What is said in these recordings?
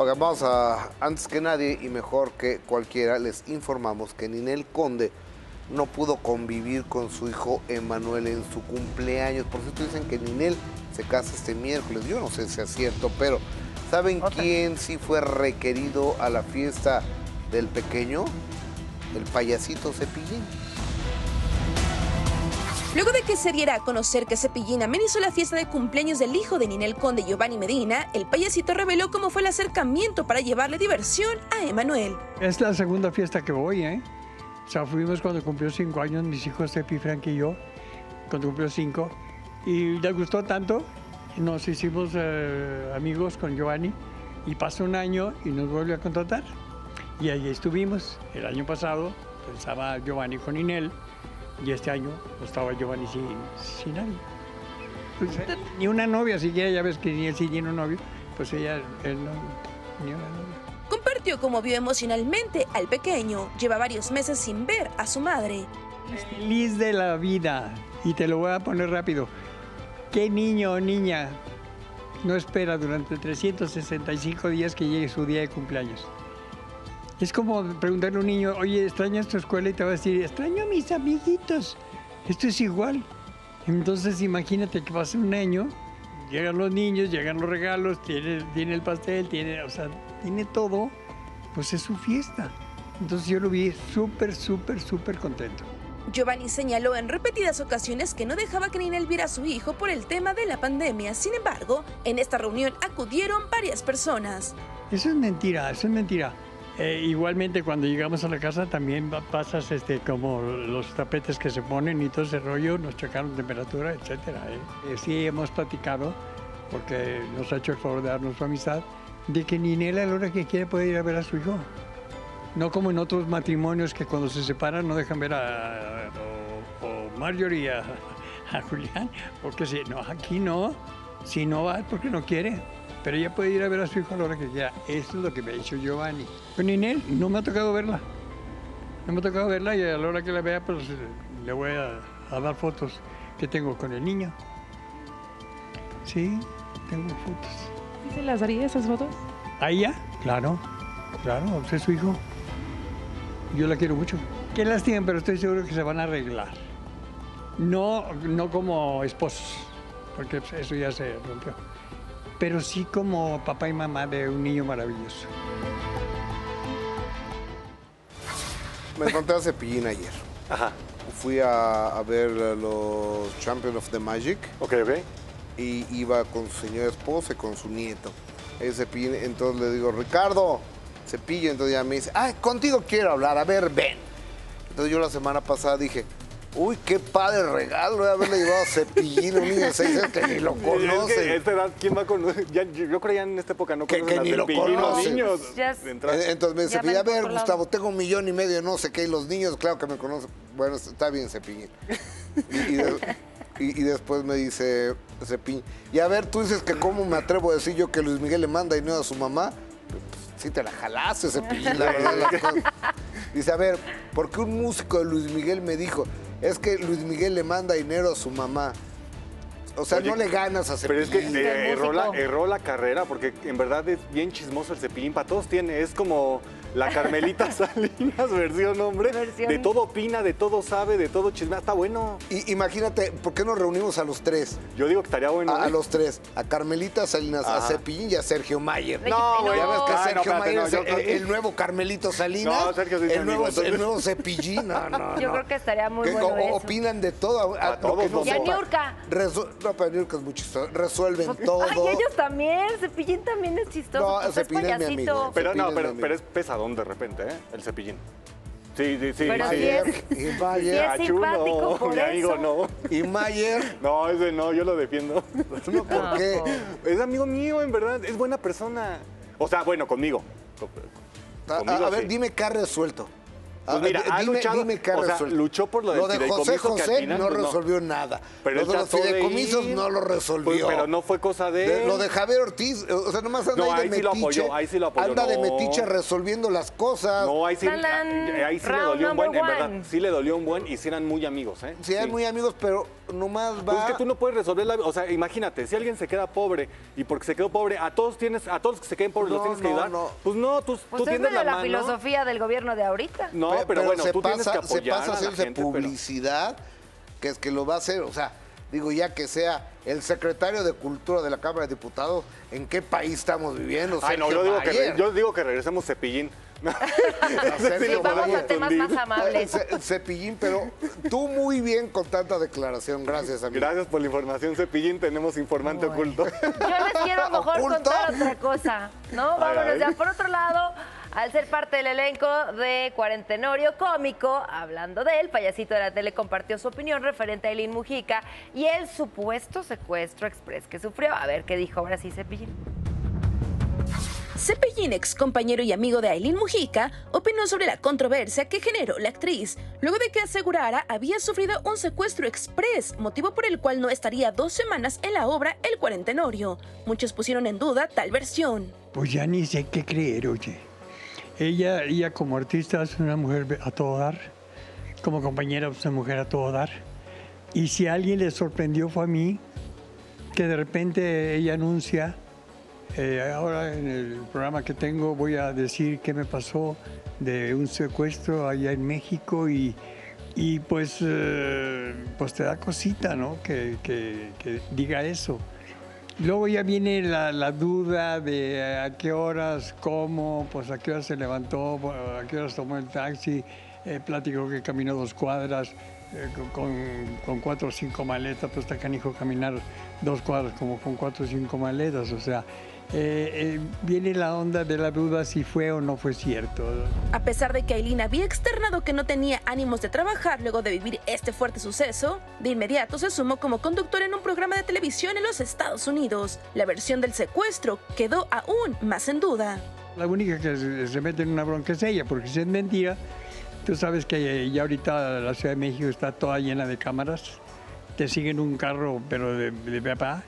Oigan, vamos a, antes que nadie y mejor que cualquiera, les informamos que Ninel Conde no pudo convivir con su hijo Emanuel en su cumpleaños. Por cierto, dicen que Ninel se casa este miércoles. Yo no sé si es cierto, pero ¿saben quién sí fue requerido a la fiesta del pequeño? El payasito Cepillín. Luego de que se diera a conocer que Cepillín amenizó la fiesta de cumpleaños del hijo de Ninel Conde Giovanni Medina, el payasito reveló cómo fue el acercamiento para llevarle diversión a Emanuel. Es la segunda fiesta que voy, ¿eh? O sea, fuimos cuando cumplió cinco años, mis hijos Cepi, Frank y yo, cuando cumplió cinco. Y le gustó tanto, nos hicimos eh, amigos con Giovanni y pasó un año y nos volvió a contratar. Y ahí estuvimos. El año pasado estaba Giovanni con Inel y este año estaba Giovanni sin, sin nadie. Pues, ni una novia siquiera, ya ves que ni él sí tiene un novio, pues ella, él no, ni una novia. Compartió cómo vio emocionalmente al pequeño. Lleva varios meses sin ver a su madre. Feliz de la vida. Y te lo voy a poner rápido. ¿Qué niño o niña no espera durante 365 días que llegue su día de cumpleaños? Es como preguntarle a un niño, oye, ¿extrañas tu escuela? Y te va a decir, extraño a mis amiguitos. Esto es igual. Entonces imagínate que pasa un año, llegan los niños, llegan los regalos, tiene, tiene el pastel, tiene, o sea, tiene todo, pues es su fiesta. Entonces yo lo vi súper, súper, súper contento. Giovanni señaló en repetidas ocasiones que no dejaba que Ninel viera a su hijo por el tema de la pandemia. Sin embargo, en esta reunión acudieron varias personas. Eso es mentira, eso es mentira. Eh, igualmente cuando llegamos a la casa también pasas este, como los tapetes que se ponen y todo ese rollo, nos checaron temperatura, etcétera. ¿eh? Eh, sí hemos platicado, porque nos ha hecho el favor de darnos su amistad, de que Ninel a la hora que quiere puede ir a ver a su hijo. No como en otros matrimonios que cuando se separan no dejan ver a, o, o Marjorie a, a Julián, porque si no, aquí no, si no va porque no quiere. Pero ella puede ir a ver a su hijo a la hora que quiera. Esto es lo que me ha dicho Giovanni. Con Ninel no me ha tocado verla. No me ha tocado verla y a la hora que la vea, pues le voy a, a dar fotos que tengo con el niño. Sí, tengo fotos. ¿Sí se las daría esas fotos? ¿A ella? Claro, claro, es su hijo. Yo la quiero mucho. Qué lástima, pero estoy seguro que se van a arreglar. No, no como esposos, porque eso ya se rompió. Pero sí como papá y mamá de un niño maravilloso. Me encontré a Cepillín ayer. Ajá. Fui a, a ver a los Champions of the Magic Ok, ok. y iba con su señora esposa y con su nieto. Cepillín, entonces le digo, Ricardo, Cepillo, entonces ya me dice, ay, contigo quiero hablar, a ver, ven. Entonces yo la semana pasada dije, uy, qué padre regalo de haberle llevado a Cepillín a un niño de seis años que ni lo Es conoce. que a esta edad, ¿quién va a conocer? Ya, yo que ya en esta época no Que- conocen que ni lo conocen. niños. Ya es- de entrada. Entonces me dice, Cepillín, a ver. Gustavo, tengo un millón y medio no sé qué, y los niños, claro que me conocen. Bueno, está bien, Cepillín. Y, y de- y- y después me dice Cepillín, y a ver, tú dices que cómo me atrevo a decir yo que Luis Miguel le manda dinero a su mamá. Pues, sí te la jalaste, Cepillín, la verdad. las cosas. Dice, a ver, ¿por qué un músico de Luis Miguel me dijo, es que Luis Miguel le manda dinero a su mamá? O sea, Oye, no le ganas a Pero Cepillín. es que eh, erró, la, músico. erró la carrera porque en verdad es bien chismoso el cepillín. Para todos tiene, es como la Carmelita Salinas, versión hombre. Versión- De todo opina, de todo sabe, de todo chismea. Está bueno. Y, imagínate, ¿por qué nos reunimos a los tres? Yo digo que estaría bueno. A, a ¿eh? los tres, a Carmelita Salinas, a. Cepillín y a Sergio Mayer. No, güey. Ya ves que no, Sergio espérate, Mayer no, es yo el, nuevo Carmelito Salinas. No, Sergio sí es el, nuevo, amigo, entonces- el nuevo Cepillín. No, no, Yo creo que estaría muy Que bueno o- eso. opinan de todo. A, A lo todos no Y a Niurka. resu- No, pero Niurka es muy chistoso. Resuelven todo. Ay, ellos también. Cepillín también es chistoso. No, pues es Cepillín es mi payasito. amigo. Pero no, pero, es amigo. Pesadón de repente, ¿eh? El cepillín. Sí, sí, sí. Pero sí. sí es- Mayer, y sí Mayer, es simpático, no, por mi amigo eso. no. y Mayer. No, ese no, yo lo defiendo. No, ¿por qué? Es amigo mío, en verdad, es buena persona. O sea, bueno, conmigo. A, Conmigo a ver, sí. dime qué ha resuelto. Ah, mira, di- ha dime, luchado, dime qué ha o sea, luchó por lo de José José final, no pues, no. resolvió nada. Pero lo de los de fideicomisos ir. no lo resolvió. Pues, pero no fue cosa de él. Lo de Javier Ortiz, o sea, nomás anda No, ahí de ahí sí lo metiche. apoyó, ahí sí lo apoyó, Anda de metiche resolviendo las cosas. No, ahí sí, ahí sí le dolió un buen, en number verdad. one. Sí le dolió un buen y sí eran muy amigos, ¿eh? Sí, hay muy amigos, pero nomás va... Pues es que tú no puedes resolver la O sea, imagínate, si alguien se queda pobre y porque se quedó pobre, a todos tienes, a todos los que se queden pobres los No, tienes que ayudar. no. Pues no, tú, Pues tú es tienes la, la mano. filosofía del gobierno de ahorita. No, pero, bueno, se tú tienes pasa, que apoyar se pasa a pero- publicidad, que es que lo va a hacer, o sea, digo ya que sea el secretario de Cultura de la Cámara de Diputados, ¿en qué país estamos viviendo? Ay, no, yo digo, que, yo digo que regresemos cepillín. Sí, vamos a temas más amables. Ce- Cepillín, pero tú muy bien con tanta declaración, gracias amigo. Gracias por la información, cepillín. Tenemos informante oculto. Yo les quiero mejor ¿Oculto? contar otra cosa, ¿no? Ay, Vámonos ay. ya. Por otro lado, al ser parte del elenco de Cuarentenorio Cómico, hablando de él, payasito de la tele compartió su opinión referente a Eileen Mujica y el supuesto secuestro express que sufrió. A ver qué dijo ahora sí Cepillín. Cepillín, ex compañero y amigo de Aileen Mujica, opinó sobre la controversia que generó la actriz, luego de que asegurara había sufrido un secuestro express, motivo por el cual no estaría dos semanas en la obra El Cuarentenorio. Muchos pusieron en duda tal versión. Pues ya ni sé qué creer, oye. Ella, ella como artista es una mujer a todo dar, como compañera es una mujer a todo dar. Y si alguien le sorprendió fue a mí, que de repente ella anuncia, eh, ahora en el programa que tengo voy a decir qué me pasó de un secuestro allá en México y, y pues, eh, pues te da cosita, ¿no? Que- que diga eso. Luego ya viene la, la duda de a qué horas, cómo, pues a qué horas se levantó, a qué horas tomó el taxi, eh, platicó que caminó dos cuadras eh, con, con cuatro o cinco maletas, pues está canijo caminar dos cuadras como con cuatro o cinco maletas, o sea, eh, eh, viene la onda de la duda si fue o no fue cierto. A pesar de que Aileen había externado que no tenía ánimos de trabajar luego de vivir este fuerte suceso, de inmediato se sumó como conductor en un programa de televisión en los Estados Unidos. La versión del secuestro quedó aún más en duda. La única que se, se mete en una bronca es ella, porque si es mentira, tú sabes que ya ahorita la Ciudad de México está toda llena de cámaras, te siguen un carro, pero de, de papá,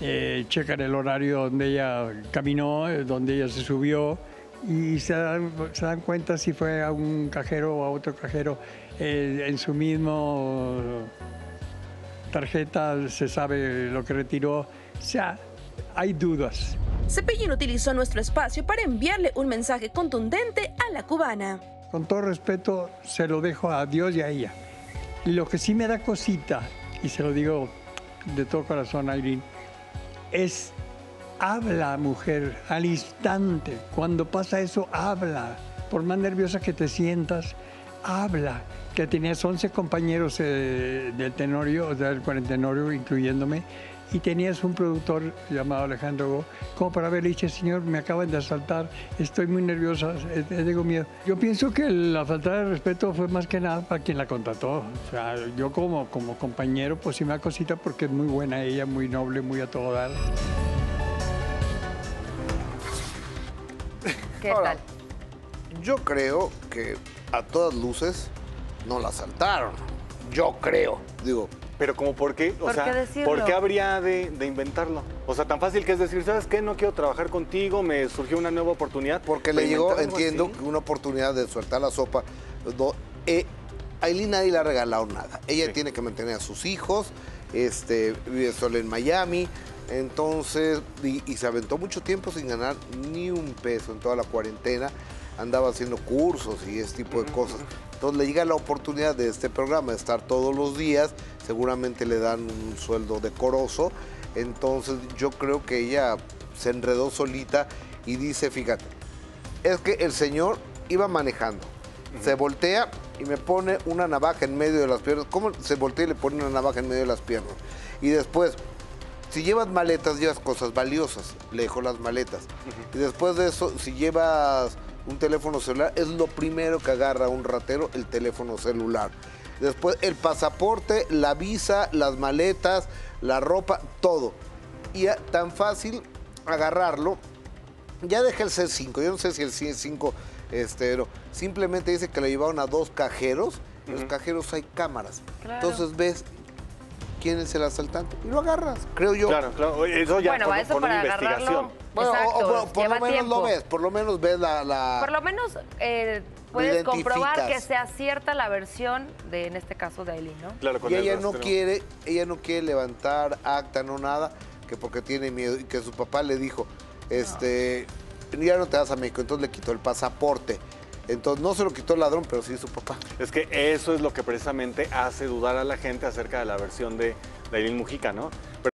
eh, checan el horario donde ella caminó, eh, donde ella se subió, y se dan, se dan cuenta si fue a un cajero o a otro cajero eh, en su mismo tarjeta, se sabe lo que retiró, o sea, hay dudas. Cepillín utilizó nuestro espacio para enviarle un mensaje contundente a la cubana. Con todo respeto, se lo dejo a Dios y a ella. Y lo que sí me da cosita, y se lo digo de todo corazón a Irene, es habla, mujer, al instante. Cuando pasa eso, habla. Por más nerviosa que te sientas, habla. Que tenías 11 compañeros eh, del tenorio, o sea, del cuarentenorio, incluyéndome, y tenías un productor llamado Alejandro Go, como para haberle dicho, señor, me acaban de asaltar, estoy muy nerviosa, eh, eh, tengo miedo. Yo pienso que la falta de respeto fue más que nada para quien la contrató. O sea, yo como, como compañero, pues sí me da cosita porque es muy buena ella, muy noble, muy a todo dar. ¿Qué Ahora, tal? Yo creo que a todas luces no la asaltaron. Yo creo. Digo, Pero como por qué, o ¿Por sea, qué? ¿por qué habría de, de inventarlo? O sea, tan fácil que es decir, ¿sabes qué? No quiero trabajar contigo, me surgió una nueva oportunidad. porque le llegó, entiendo, así. que una oportunidad de soltar la sopa. No, eh, a Aileen nadie le ha regalado nada. Ella Sí. tiene que mantener a sus hijos, este, vive sola en Miami, entonces, y, y se aventó mucho tiempo sin ganar ni un peso en toda la cuarentena. Andaba haciendo cursos y ese tipo de cosas. Entonces le llega la oportunidad de este programa de estar todos los días, seguramente le dan un sueldo decoroso. Entonces yo creo que ella se enredó solita y dice, fíjate, es que el señor iba manejando, se voltea y me pone una navaja en medio de las piernas. ¿Cómo se voltea y le pone una navaja en medio de las piernas? Y después, si llevas maletas, llevas cosas valiosas. Le dejo las maletas. Y después de eso, si llevas un teléfono celular, es lo primero que agarra un ratero, el teléfono celular. Después, el pasaporte, la visa, las maletas, la ropa, todo. Y a- tan fácil agarrarlo Ya deja el C5, yo no sé si el C5, este, no. simplemente dice que lo llevaron a dos cajeros, en los cajeros hay cámaras. Claro. Entonces ves quién es el asaltante y lo agarras, creo yo. Claro, claro. Eso ya bueno, eso para una agarrarlo. investigación. Bueno, o- exacto, o por, lo menos tiempo. lo ves, por lo menos ves la... la- Por lo menos eh, puedes comprobar que sea cierta la versión de, en este caso, de Aileen, ¿no? Claro, con y el ella no quiere, ella no quiere levantar acta, no nada, que porque tiene miedo y que su papá le dijo, este, ya no te vas a México, entonces le quitó el pasaporte. Entonces no se lo quitó el ladrón, pero sí su papá. Es que eso es lo que precisamente hace dudar a la gente acerca de la versión de, de Aileen Mujica, ¿no?